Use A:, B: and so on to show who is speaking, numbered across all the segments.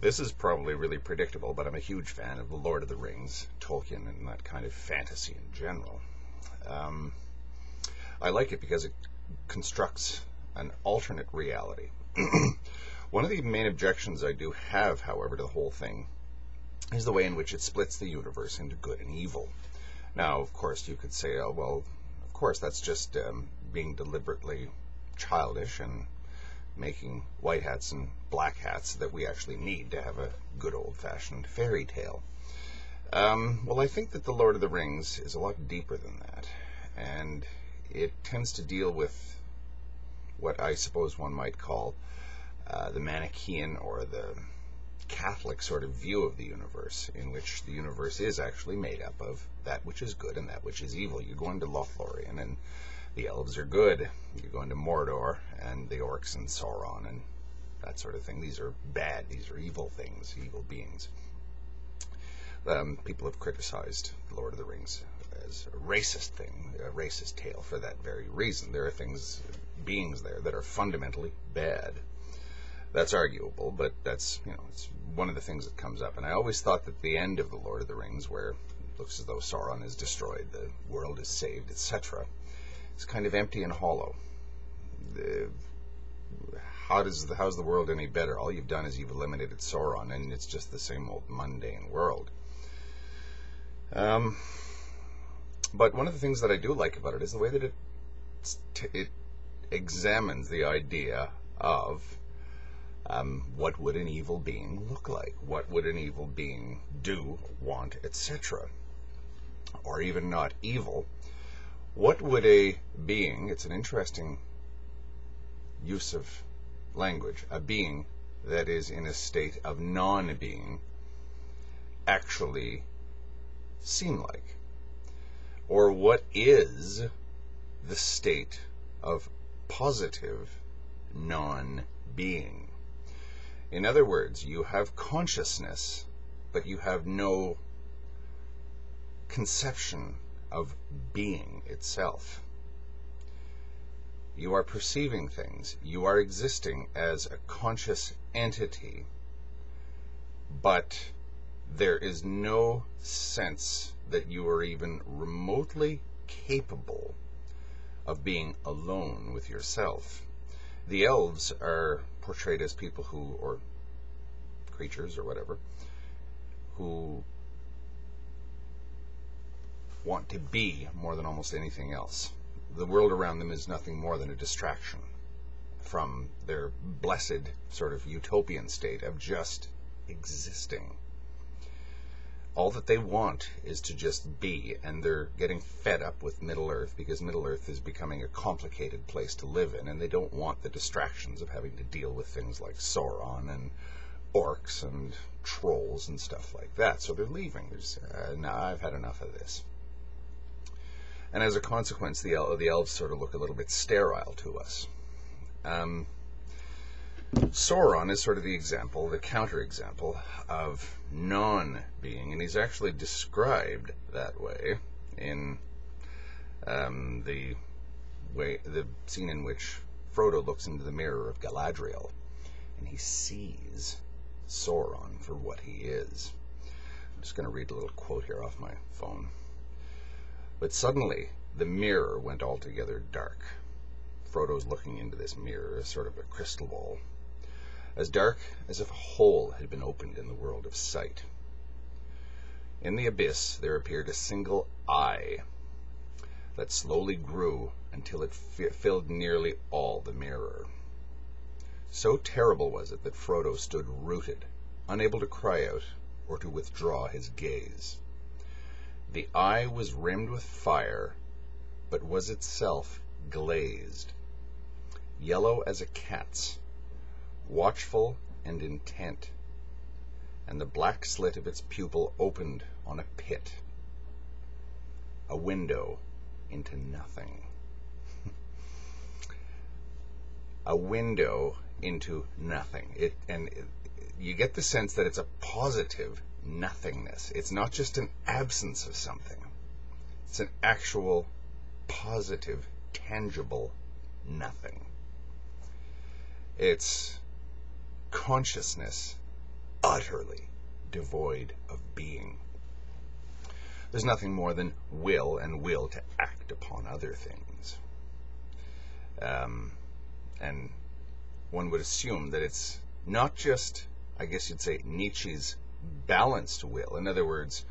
A: This is probably really predictable, but I'm a huge fan of The Lord of the Rings, Tolkien, and that kind of fantasy in general. Um, I like it because it constructs an alternate reality. One of the main objections I do have, however, to the whole thing is the way in which it splits the universe into good and evil. Now, of course, you could say, oh, well, of course, that's just um, being deliberately childish and making white hats and black hats that we actually need to have a good old fashioned fairy tale. Um, well, I think that The Lord of the Rings is a lot deeper than that, and it tends to deal with what I suppose one might call uh, the Manichaean or the Catholic sort of view of the universe, in which the universe is actually made up of that which is good and that which is evil. You go into Lothlorien, and the elves are good. You go into Mordor, and the orcs and Sauron, and that sort of thing. These are bad. These are evil things, evil beings. Um, people have criticized Lord of the Rings as a racist thing, a racist tale for that very reason. There are things, beings there that are fundamentally bad that's arguable, but that's you know it's one of the things that comes up. And I always thought that the end of the Lord of the Rings, where it looks as though Sauron is destroyed, the world is saved, etc., is kind of empty and hollow. The, how does the, how's the world any better? All you've done is you've eliminated Sauron, and it's just the same old mundane world. Um, but one of the things that I do like about it is the way that it it examines the idea of um, what would an evil being look like? What would an evil being do, want, etc.? Or even not evil. What would a being, it's an interesting use of language, a being that is in a state of non being actually seem like? Or what is the state of positive non being? In other words, you have consciousness, but you have no conception of being itself. You are perceiving things. You are existing as a conscious entity, but there is no sense that you are even remotely capable of being alone with yourself. The elves are portrayed as people who, or creatures or whatever, who want to be more than almost anything else. The world around them is nothing more than a distraction from their blessed sort of utopian state of just existing all that they want is to just be, and they're getting fed up with Middle Earth because Middle Earth is becoming a complicated place to live in, and they don't want the distractions of having to deal with things like Sauron and orcs and trolls and stuff like that. So they're leaving. Uh, nah, I've had enough of this. And as a consequence, the, el- the elves sort of look a little bit sterile to us. Um, Sauron is sort of the example, the counterexample of non-being, and he's actually described that way in um, the way the scene in which Frodo looks into the mirror of Galadriel, and he sees Sauron for what he is. I'm just going to read a little quote here off my phone. But suddenly the mirror went altogether dark. Frodo's looking into this mirror, sort of a crystal ball, as dark as if a hole had been opened in the world of sight. In the abyss there appeared a single eye that slowly grew until it filled nearly all the mirror. So terrible was it that Frodo stood rooted, unable to cry out or to withdraw his gaze. The eye was rimmed with fire, but was itself glazed, yellow as a cat's watchful and intent, and the black slit of its pupil opened on a pit, a window into nothing. a window into nothing. It and it, you get the sense that it's a positive nothingness. It's not just an absence of something. It's an actual positive, tangible nothing. It's consciousness utterly devoid of being. There's nothing more than will and will to act upon other things. Um, and one would assume that it's not just, I guess you'd say, Nietzsche's balanced will. In other words,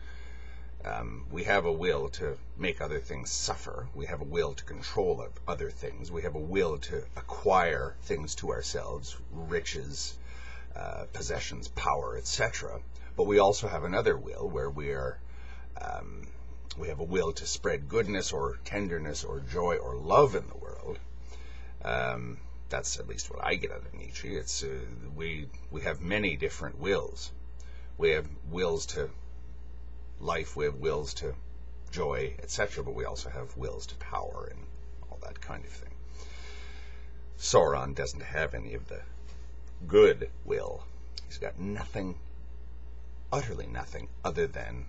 A: um, we have a will to make other things suffer. We have a will to control other things. We have a will to acquire things to ourselves, riches, uh, possessions, power, etc. But we also have another will where we are um, we have a will to spread goodness or tenderness or joy or love in the world. Um, that's at least what I get out of Nietzsche. It's uh, we we have many different wills. We have wills to life, we have wills to joy, etc., but we also have wills to power and all that kind of thing. Sauron doesn't have any of the good will. He's got nothing, utterly nothing, other than,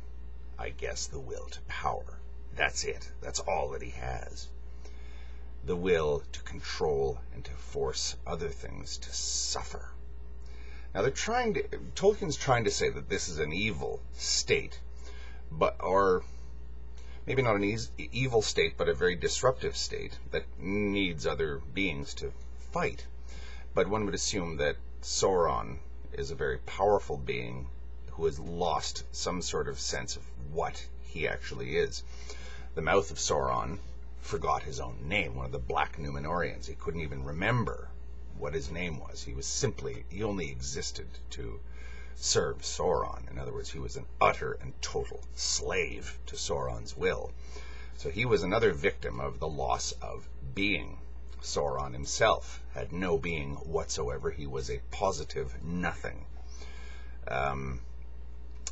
A: I guess, the will to power. That's it. That's all that he has. The will to control and to force other things to suffer. Now they're trying to Tolkien's trying to say that this is an evil state, but or maybe not an e- evil state, but a very disruptive state that needs other beings to fight. But one would assume that Sauron is a very powerful being who has lost some sort of sense of what he actually is. The mouth of Sauron forgot his own name, one of the Black Numenoreans. He couldn't even remember what his name was. He was simply, he only existed to serve Sauron. In other words, he was an utter and total slave to Sauron's will. So he was another victim of the loss of being. Sauron himself had no being whatsoever. He was a positive nothing, um,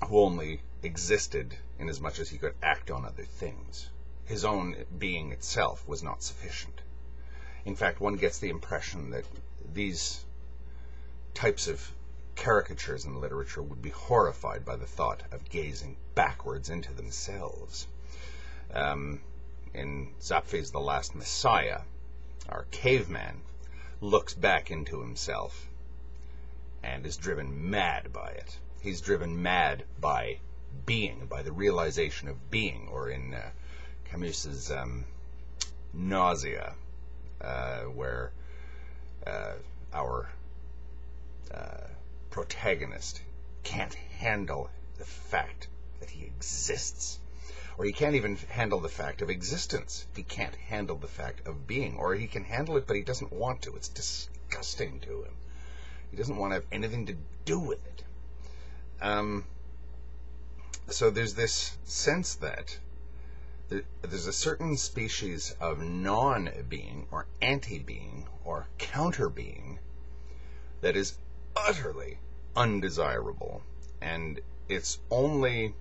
A: who only existed in as much as he could act on other things. His own being itself was not sufficient. In fact, one gets the impression that these types of caricatures in literature would be horrified by the thought of gazing backwards into themselves. Um, in Zapffe's The Last Messiah, our caveman looks back into himself and is driven mad by it. He's driven mad by being, by the realization of being, or in uh, Camus's um, Nausea, uh, where our uh, protagonist can't handle the fact that he exists. Or he can't even handle the fact of existence. He can't handle the fact of being. Or he can handle it, but he doesn't want to. It's disgusting to him. He doesn't want to have anything to do with it. Um, so there's this sense that there's a certain species of non being, or anti being, or counter being that is utterly undesirable. And its only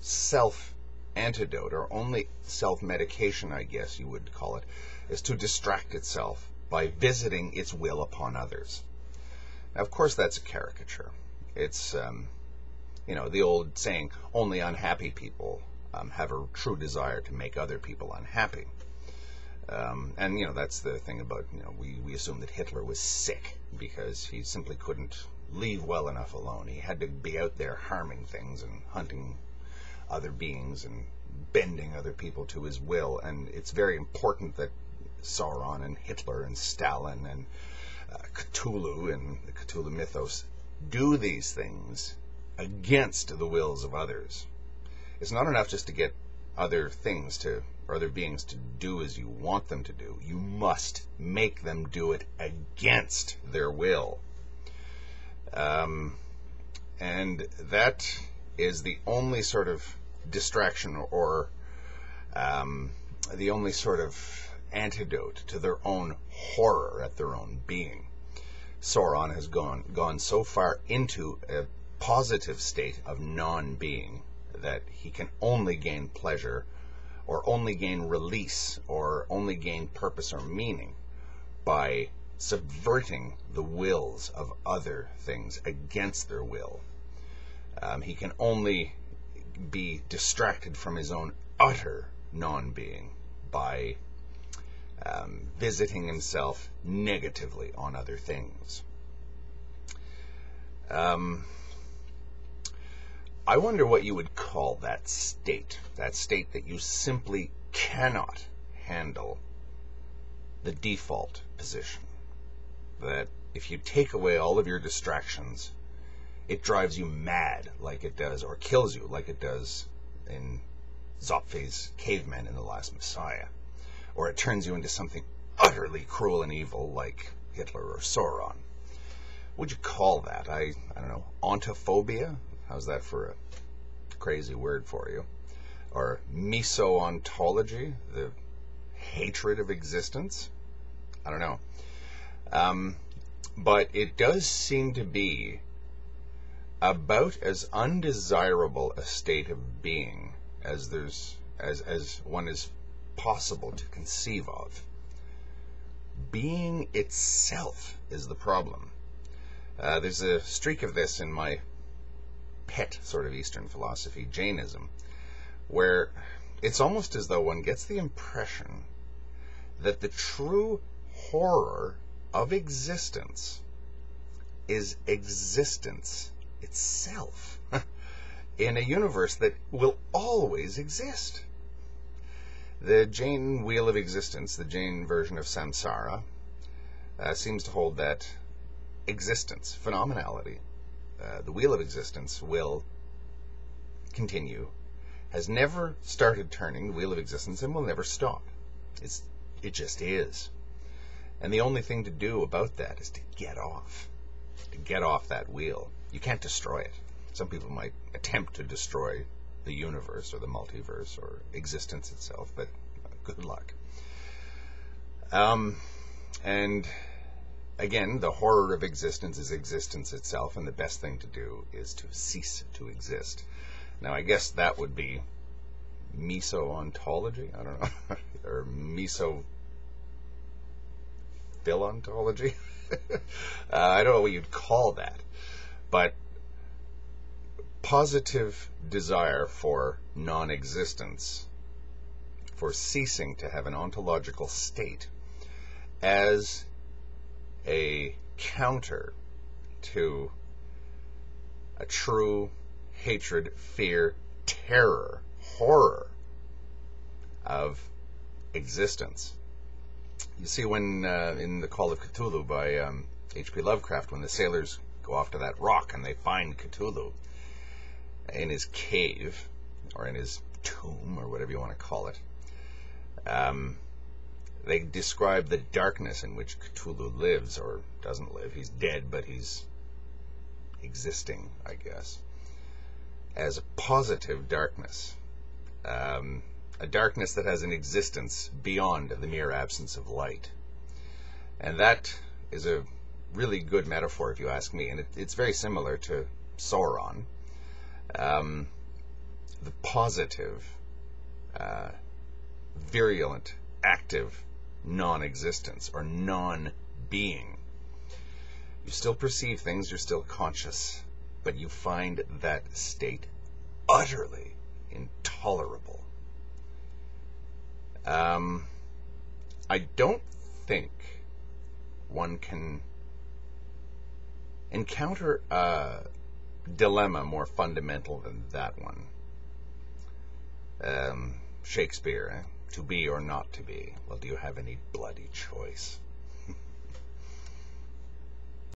A: self antidote, or only self medication, I guess you would call it, is to distract itself by visiting its will upon others. Now, of course, that's a caricature. It's, um, you know, the old saying, only unhappy people um, have a true desire to make other people unhappy. Um, and you know that's the thing about you know we, we assume that Hitler was sick because he simply couldn't leave well enough alone. He had to be out there harming things and hunting other beings and bending other people to his will. And it's very important that Sauron and Hitler and Stalin and uh, Cthulhu and the Cthulhu mythos do these things against the wills of others. It's not enough just to get other things to or other beings to do as you want them to do. You must make them do it against their will. Um, and that is the only sort of distraction or um, the only sort of antidote to their own horror at their own being. Sauron has gone gone so far into a positive state of non-being that he can only gain pleasure or only gain release or only gain purpose or meaning by subverting the wills of other things against their will. Um, he can only be distracted from his own utter non being by um, visiting himself negatively on other things. Um, I wonder what you would call that state, that state that you simply cannot handle the default position. That if you take away all of your distractions, it drives you mad like it does, or kills you like it does in Zapffe's cavemen in The Last Messiah. Or it turns you into something utterly cruel and evil like Hitler or Sauron. Would you call that? I, I don't know, ontophobia? How's that for a crazy word for you? Or misontology, the hatred of existence? I don't know. Um, but it does seem to be about as undesirable a state of being as there's as as one is possible to conceive of. Being itself is the problem. Uh, there's a streak of this in my pet sort of Eastern philosophy, Jainism, where it's almost as though one gets the impression that the true horror of existence is existence itself in a universe that will always exist. The Jain Wheel of Existence, the Jain version of samsara, uh, seems to hold that existence, phenomenality, uh, the wheel of existence will continue, has never started turning, the wheel of existence, and will never stop. It's, it just is. And the only thing to do about that is to get off, to get off that wheel. You can't destroy it. Some people might attempt to destroy the universe or the multiverse or existence itself, but good luck. Um, and again, the horror of existence is existence itself, and the best thing to do is to cease to exist. Now, I guess that would be meso-ontology. I don't know, or meso philontology. uh, I don't know what you'd call that, but positive desire for non-existence, for ceasing to have an ontological state, as a counter to a true hatred, fear, terror, horror of existence. You see, when uh, in the Call of Cthulhu by um, H.P. Lovecraft, when the sailors go off to that rock and they find Cthulhu in his cave or in his tomb or whatever you want to call it, um, they describe the darkness in which Cthulhu lives or doesn't live. He's dead, but he's existing, I guess, as a positive darkness. Um, a darkness that has an existence beyond the mere absence of light. And that is a really good metaphor, if you ask me. And it, it's very similar to Sauron. Um, the positive, uh, virulent, active non existence or non being. You still perceive things, you're still conscious, but you find that state utterly intolerable. Um, I don't think one can encounter a dilemma more fundamental than that one. Um, Shakespeare, eh? To be or not to be. Well, do you have any bloody choice?